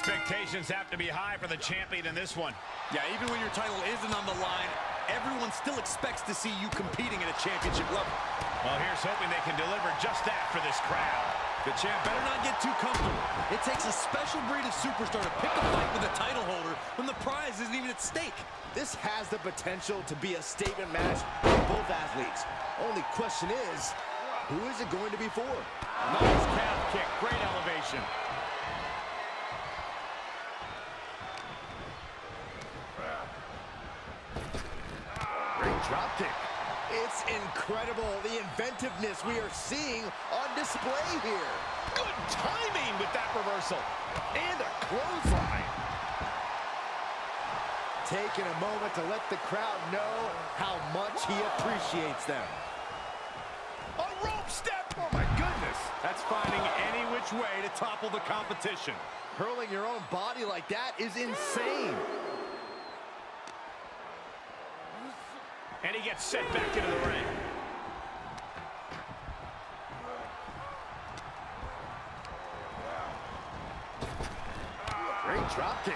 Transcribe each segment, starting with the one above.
Expectations have to be high for the champion in this one. Yeah, even when your title isn't on the line, everyone still expects to see you competing at a championship level. Well, here's hoping they can deliver just that for this crowd. The champ better not get too comfortable. It takes a special breed of superstar to pick a fight with a title holder when the prize isn't even at stake. This has the potential to be a statement match for both athletes. Only question is, who is it going to be for? Nice calf kick, great elevation. Great drop kick. It's incredible the inventiveness we are seeing on display here. Good timing with that reversal. And a clothesline. Taking a moment to let the crowd know how much he appreciates them. A rope step. Oh, my goodness. That's finding any which way to topple the competition. Hurling your own body like that is insane. And he gets set back into the ring. Great drop kick.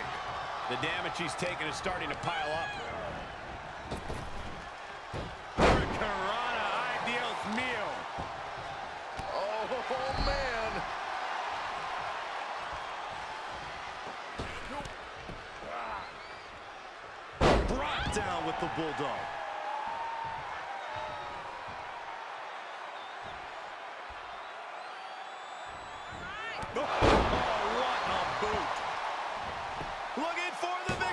The damage he's taken is starting to pile up. Hurricanrana, ideals meal. Oh, oh, man. Brought down with the Bulldog. Oh, what a boot. Looking for the